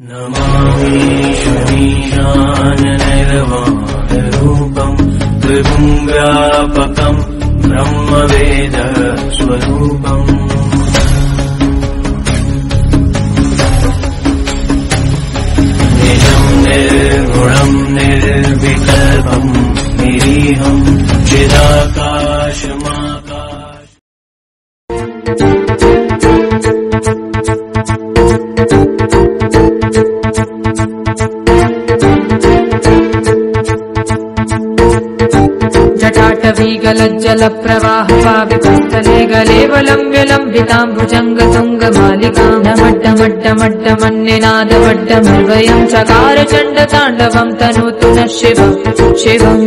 नमामीशमीशाननिर्वाणरूपम् त्रिभुम् व्यापकम् ब्रह्मवेदस्वरूपम्। निजम् निर्गुणम् निर्विकल्पम् निरीहम् चिदाकाशमाकाश गलेवलम्ब्यलम्बिताम्बुजङ्गतुङ्गमालिकाम् डमड्डमड्डमड्डमन्निनादवड्डमर्वयम् चकार चण्डताण्डवम् तनोतु नः शिवम् शिवम्